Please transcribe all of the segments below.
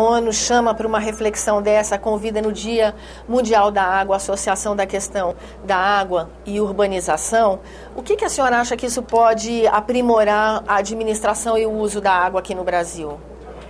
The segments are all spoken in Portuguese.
A ONU chama para uma reflexão dessa, convida no Dia Mundial da Água, Associação da Questão da Água e Urbanização. O que, que a senhora acha que isso pode aprimorar a administração e o uso da água aqui no Brasil?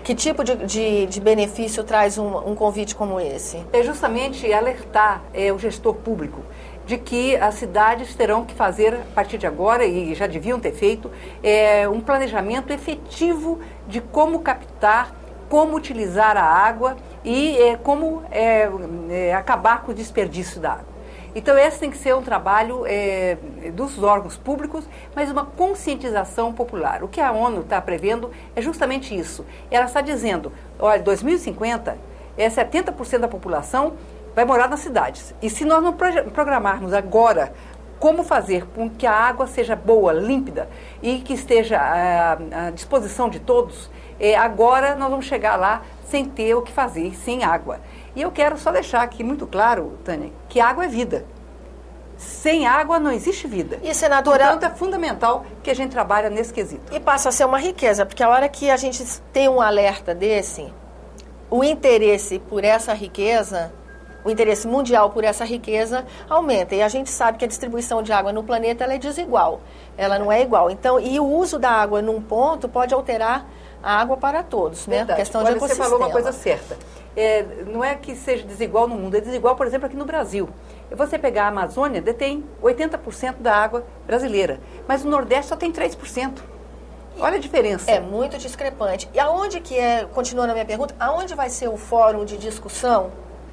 Que tipo de, de, de benefício traz um, um, convite como esse? É justamente alertar é, o gestor público de que as cidades terão que fazer, a partir de agora, e já deviam ter feito, é, um planejamento efetivo de como captar como utilizar a água e é, como é, acabar com o desperdício da água. Então, esse tem que ser um trabalho é, dos órgãos públicos, mas uma conscientização popular. O que a ONU está prevendo é justamente isso. Ela está dizendo, olha, 2050, é 70% da população vai morar nas cidades. E se nós não programarmos agora como fazer com que a água seja boa, límpida e que esteja à disposição de todos, é, agora nós vamos chegar lá sem ter o que fazer, sem água. E eu quero só deixar aqui muito claro, Tânia, que água é vida. Sem água não existe vida. E, senadora... Portanto, é fundamental que a gente trabalhe nesse quesito. E passa a ser uma riqueza, porque a hora que a gente tem um alerta desse, o interesse por essa riqueza, o interesse mundial por essa riqueza aumenta. E a gente sabe que a distribuição de água no planeta é desigual. Ela não é igual. Então, e o uso da água num ponto pode alterar água para todos, né? Verdade. Questão Olha, de você falou uma coisa certa. É, não é que seja desigual no mundo, é desigual, por exemplo, aqui no Brasil. Você pegar a Amazônia, detém 80% da água brasileira, mas o Nordeste só tem 3%. Olha a diferença. É muito discrepante. E aonde que é, continuando a minha pergunta, aonde vai ser o fórum de discussão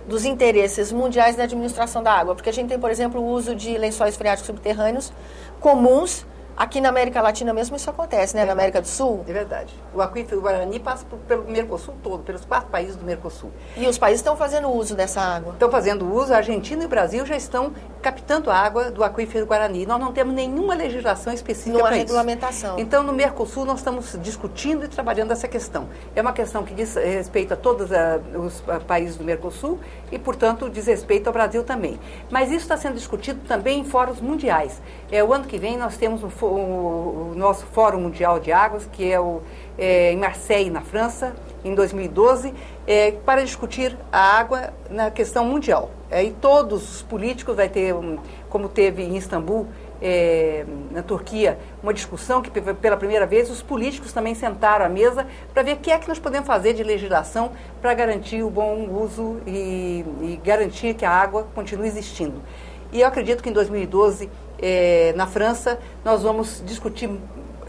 dos interesses mundiais na administração da água? Porque a gente tem, por exemplo, o uso de lençóis freáticos subterrâneos comuns Aqui na América Latina mesmo isso acontece, né? É na América do Sul. É verdade. O aquífero Guarani passa pelo Mercosul todo, pelos quatro países do Mercosul. E os países estão fazendo uso dessa água? Estão fazendo uso. A Argentina e o Brasil já estão captando água do aquífero Guarani. Nós não temos nenhuma legislação específica para isso. regulamentação. Então, no Mercosul, nós estamos discutindo e trabalhando essa questão. É uma questão que diz respeito a todos a, os a, países do Mercosul e, portanto, diz respeito ao Brasil também. Mas isso está sendo discutido também em fóruns mundiais. É, o ano que vem nós temos um, o, o nosso Fórum Mundial de Águas, que é, o, é em Marseille, na França, em 2012, é, para discutir a água na questão mundial. É, e todos os políticos vai ter, como teve em Istambul, é, na Turquia, uma discussão que pela primeira vez os políticos também sentaram à mesa para ver o que é que nós podemos fazer de legislação para garantir o bom uso e, e garantir que a água continue existindo. E eu acredito que em 2012 é, na França, nós vamos discutir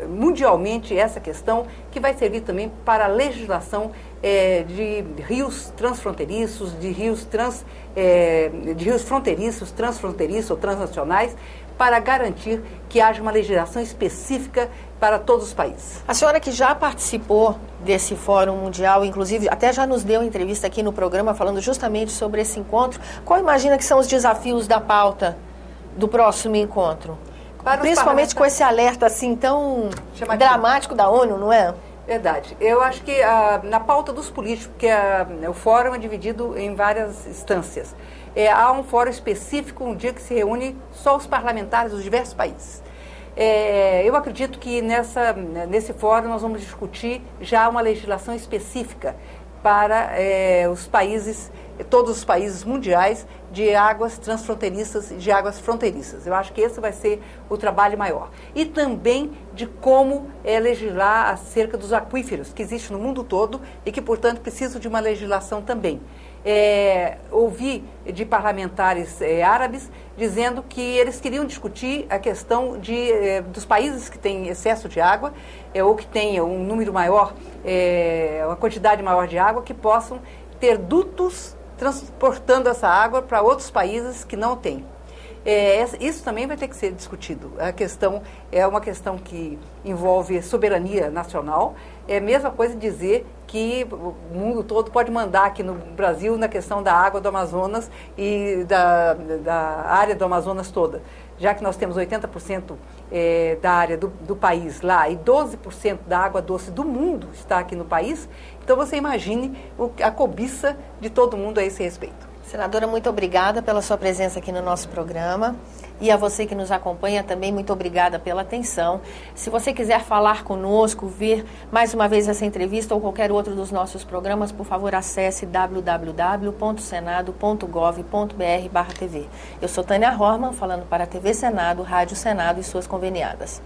mundialmente essa questão, que vai servir também para a legislação é, de rios transfronteiriços, de rios, trans, é, de rios fronteiriços, transfronteiriços ou transnacionais, para garantir que haja uma legislação específica para todos os países. A senhora que já participou desse Fórum Mundial, inclusive até já nos deu entrevista aqui no programa falando justamente sobre esse encontro, qual imagina que são os desafios da pauta do próximo encontro. Para Principalmente com esse alerta assim tão Chamativo. dramático da ONU, não é? Verdade. Eu acho que ah, na pauta dos políticos, porque ah, o fórum é dividido em várias instâncias. É, há um fórum específico, um dia que se reúne só os parlamentares dos diversos países. É, eu acredito que nessa, nesse fórum nós vamos discutir já uma legislação específica para é, os países, todos os países mundiais, de águas transfronteiriças e de águas fronteiriças. Eu acho que esse vai ser o trabalho maior. E também de como é, legislar acerca dos aquíferos que existem no mundo todo e que, portanto, precisam de uma legislação também. É, ouvi de parlamentares é, árabes dizendo que eles queriam discutir a questão de, é, dos países que têm excesso de água ou que tenham um número maior, é, uma quantidade maior de água, que possam ter dutos transportando essa água para outros países que não têm. É, isso também vai ter que ser discutido. A questão é uma questão que envolve soberania nacional. É a mesma coisa dizer que o mundo todo pode mandar aqui no Brasil na questão da água do Amazonas e da, da área do Amazonas toda. Já que nós temos 80% é, da área do, do país lá e 12% da água doce do mundo está aqui no país, então você imagine a cobiça de todo mundo a esse respeito. Senadora, muito obrigada pela sua presença aqui no nosso programa. E a você que nos acompanha também, muito obrigada pela atenção. Se você quiser falar conosco, ver mais uma vez essa entrevista ou qualquer outro dos nossos programas, por favor, acesse www.senado.gov.br/tv. Eu sou Tânia Horman, falando para a TV Senado, Rádio Senado e suas conveniadas.